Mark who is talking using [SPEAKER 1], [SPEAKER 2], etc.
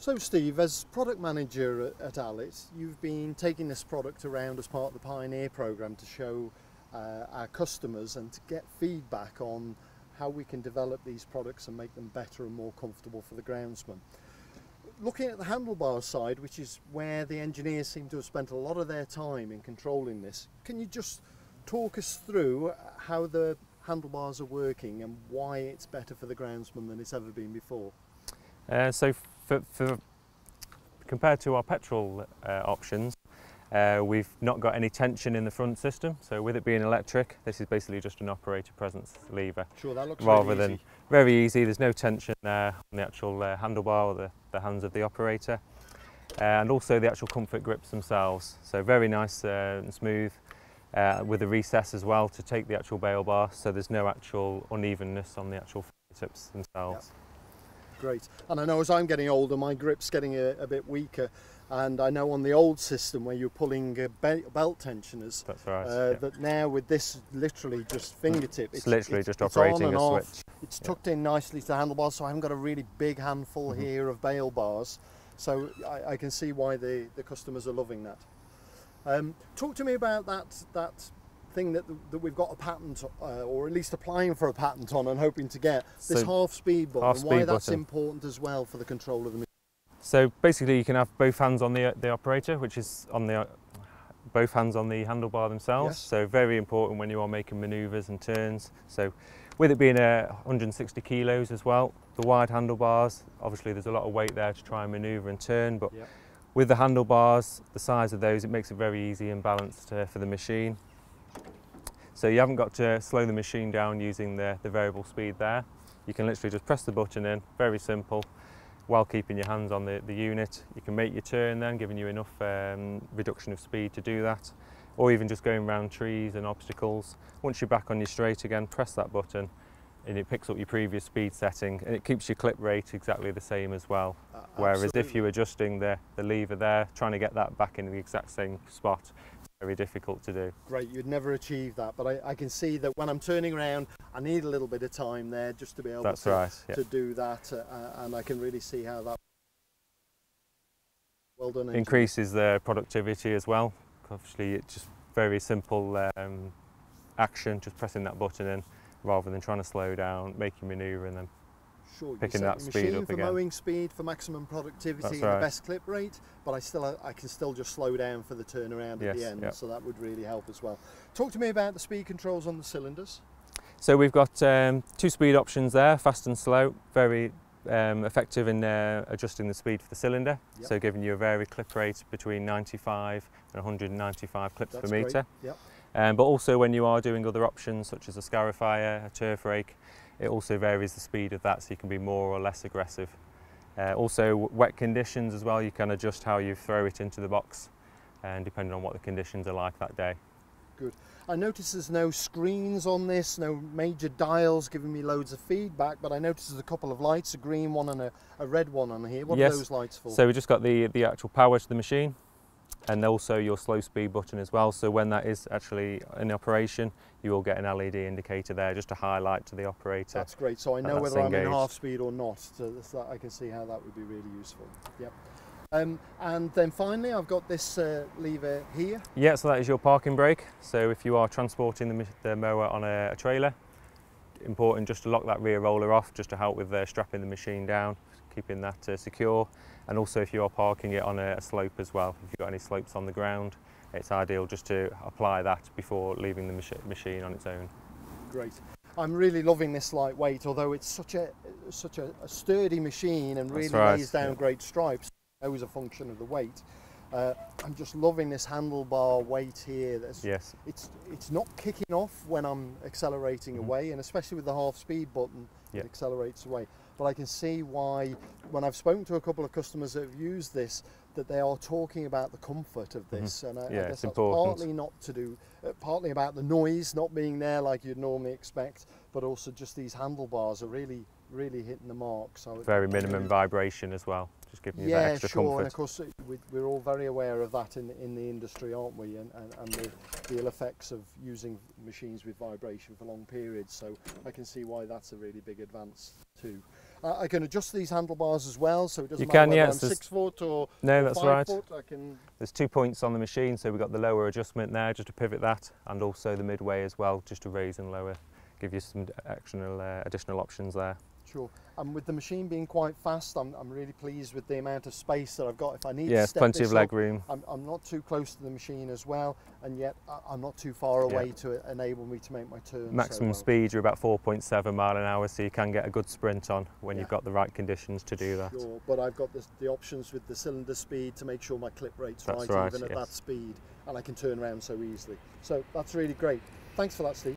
[SPEAKER 1] So Steve, as product manager at, Allett, you've been taking this product around as part of the Pioneer program to show uh, our customers and to get feedback on how we can develop these products and make them better and more comfortable for the groundsman. Looking at the handlebar side, which is where the engineers seem to have spent a lot of their time in controlling this, can you just talk us through how the handlebars are working and why it's better for the groundsman than it's ever been before?
[SPEAKER 2] Uh, so for, for, compared to our petrol uh, options, uh, we've not got any tension in the front system, so with it being electric, this is basically just an operator presence lever.
[SPEAKER 1] Sure, that looks
[SPEAKER 2] rather than
[SPEAKER 1] easy.
[SPEAKER 2] very easy. There's no tension uh, on the actual uh, handlebar or the, the hands of the operator, uh, and also the actual comfort grips themselves. So very nice uh, and smooth, uh, with a recess as well to take the actual bail bar, so there's no actual unevenness on the actual tips themselves.
[SPEAKER 1] Great. And I know as I'm getting older, my grip's getting a, a bit weaker. And I know on the old system where you're pulling uh, be- belt tensioners,
[SPEAKER 2] That's right.
[SPEAKER 1] uh,
[SPEAKER 2] yeah.
[SPEAKER 1] that now with this literally just fingertip,
[SPEAKER 2] It's literally just
[SPEAKER 1] it's
[SPEAKER 2] operating a
[SPEAKER 1] off.
[SPEAKER 2] switch.
[SPEAKER 1] It's tucked in nicely to the handlebars, so I haven't got a really big handful
[SPEAKER 2] Mhm.
[SPEAKER 1] here of bail bars. So I, I can see why the, the customers are loving that. Um, talk to me about that that thing that, that we've got a patent, uh, or at least applying for a patent on and hoping to get this half speed button.
[SPEAKER 2] half
[SPEAKER 1] and why
[SPEAKER 2] speed
[SPEAKER 1] that's
[SPEAKER 2] button.
[SPEAKER 1] important as well for the control of the machine.
[SPEAKER 2] So basically, you can have both hands on the the operator, which is on the both hands on the handlebar themselves.
[SPEAKER 1] Yes.
[SPEAKER 2] So very important when you are making manoeuvres and turns. So with it being a 160 kilos as well, the wide handlebars, obviously there's a lot of weight there to try and manoeuvre and turn, but
[SPEAKER 1] Yep.
[SPEAKER 2] with the handlebars, the size of those, it makes it very easy and balanced uh, for the machine. So you haven't got to slow the machine down using the, the variable speed there. You can literally just press the button in, very simple, while keeping your hands on the, the unit. You can make your turn then, giving you enough um, reduction of speed to do that, or even just going around trees and obstacles. Once you're back on your straight again, press that button and it picks up your previous speed setting and it keeps your clip rate exactly the same as well.
[SPEAKER 1] Uh,
[SPEAKER 2] Whereas if you're adjusting the, the lever there, trying to get that back in the exact same spot, very difficult to do.
[SPEAKER 1] Great, you'd never achieve that, but I, I can see that when I'm turning around, I need a little bit of time there just to be able
[SPEAKER 2] That's
[SPEAKER 1] to,
[SPEAKER 2] right. Yeah.
[SPEAKER 1] to do that, uh, and I can really see how that. Well done.
[SPEAKER 2] Increases the productivity as well. Obviously, it's just very simple um, action, just pressing that button in rather than trying to slow down, making manoeuvre and then
[SPEAKER 1] Sure, you
[SPEAKER 2] picking
[SPEAKER 1] set
[SPEAKER 2] that
[SPEAKER 1] the
[SPEAKER 2] speed
[SPEAKER 1] machine
[SPEAKER 2] up
[SPEAKER 1] for
[SPEAKER 2] again.
[SPEAKER 1] mowing speed for maximum productivity
[SPEAKER 2] That's
[SPEAKER 1] and
[SPEAKER 2] right.
[SPEAKER 1] the best clip rate, but I still I can still just slow down for the turnaround at the end,
[SPEAKER 2] yep.
[SPEAKER 1] so that would really help as well. Talk to me about the speed controls on the cylinders.
[SPEAKER 2] So we've got um, two speed options there, fast and slow, very um, effective in uh, adjusting the speed for the cylinder.
[SPEAKER 1] Yep.
[SPEAKER 2] So giving you a very clip rate between 95 and 195 clips
[SPEAKER 1] That's
[SPEAKER 2] per metre.
[SPEAKER 1] Yep.
[SPEAKER 2] Um, but also when you are doing other options such as a scarifier, a turf rake, it also varies the speed of that so you can be more or less aggressive. Uh, also wet conditions as well, you can adjust how you throw it into the box and depending on what the conditions are like that day. Good.
[SPEAKER 1] I notice there's no screens on this, no major dials giving me loads of feedback, but I notice there's a couple of lights, a green one and a, a red one on here. What
[SPEAKER 2] Yes.
[SPEAKER 1] are those lights for?
[SPEAKER 2] So we just got the, the actual power to the machine and also your slow speed button as well. So when that is actually in operation, you will get an LED indicator there just to highlight to the operator.
[SPEAKER 1] That's great. So I know whether I'm in half speed or not. So that I can see how that would be really useful. Yep. Um, and then finally, I've got this uh, lever here.
[SPEAKER 2] Yeah, so that is your parking brake. So if you are transporting the, the mower on a, a trailer, important just to lock that rear roller off just to help with uh, strapping the machine down, keeping that uh, secure. And also if you are parking it on a, a slope as well, if you've got any slopes on the ground, it's ideal just to apply that before leaving the machi- machine on its own.
[SPEAKER 1] Great. I'm really loving this lightweight, although it's such a such a, a sturdy machine and really
[SPEAKER 2] right,
[SPEAKER 1] lays down
[SPEAKER 2] yeah.
[SPEAKER 1] great stripes. Knows a function of the weight. Uh, I'm just loving this handlebar weight here. That's,
[SPEAKER 2] Yes,
[SPEAKER 1] It's it's not kicking off when I'm accelerating
[SPEAKER 2] Mhm.
[SPEAKER 1] away, and especially with the half speed button,
[SPEAKER 2] Yeah.
[SPEAKER 1] it accelerates away. But I can see why, when I've spoken to a couple of customers that have used this, that they are talking about the comfort of this, and I, I
[SPEAKER 2] Mm-hmm. Yeah,
[SPEAKER 1] guess
[SPEAKER 2] it's
[SPEAKER 1] that's
[SPEAKER 2] important.
[SPEAKER 1] partly not to do, uh, partly about the noise not being there like you'd normally expect, but also just these handlebars are really, really hitting the mark. So
[SPEAKER 2] very minimum
[SPEAKER 1] really-
[SPEAKER 2] vibration as well, just giving you
[SPEAKER 1] yeah,
[SPEAKER 2] that extra
[SPEAKER 1] sure, and of course we, we're all very aware of that in in the industry, aren't we? And and, and the, the ill effects of using machines with vibration for long periods. So I can see why that's a really big advance too. Uh, I can adjust these handlebars as well, so it doesn't
[SPEAKER 2] You
[SPEAKER 1] matter
[SPEAKER 2] can,
[SPEAKER 1] whether
[SPEAKER 2] yeah,
[SPEAKER 1] I'm six foot or
[SPEAKER 2] No, that's
[SPEAKER 1] five
[SPEAKER 2] right.
[SPEAKER 1] foot. I can
[SPEAKER 2] There's two points on the machine, so we've got the lower adjustment there just to pivot that, and also the midway as well, just to raise and lower, give you some additional, uh, additional options there.
[SPEAKER 1] Sure. And with the machine being quite fast, I'm, I'm really pleased with the amount of space that I've got. If I need to
[SPEAKER 2] Yes,
[SPEAKER 1] step
[SPEAKER 2] plenty of leg
[SPEAKER 1] up,
[SPEAKER 2] room.
[SPEAKER 1] I'm, I'm not too close to the machine as well, and yet I'm not too far
[SPEAKER 2] Yeah.
[SPEAKER 1] away to enable me to make my turn.
[SPEAKER 2] Maximum
[SPEAKER 1] so well.
[SPEAKER 2] speed, you're about 4.7 mile an hour, so you can get a good sprint on when
[SPEAKER 1] Yeah.
[SPEAKER 2] you've got the right conditions to do that.
[SPEAKER 1] Sure, but I've got the, the options with the cylinder speed to make sure my clip rate's right,
[SPEAKER 2] right,
[SPEAKER 1] even at that speed, and I can turn around so easily. So that's really great. Thanks for that, Steve.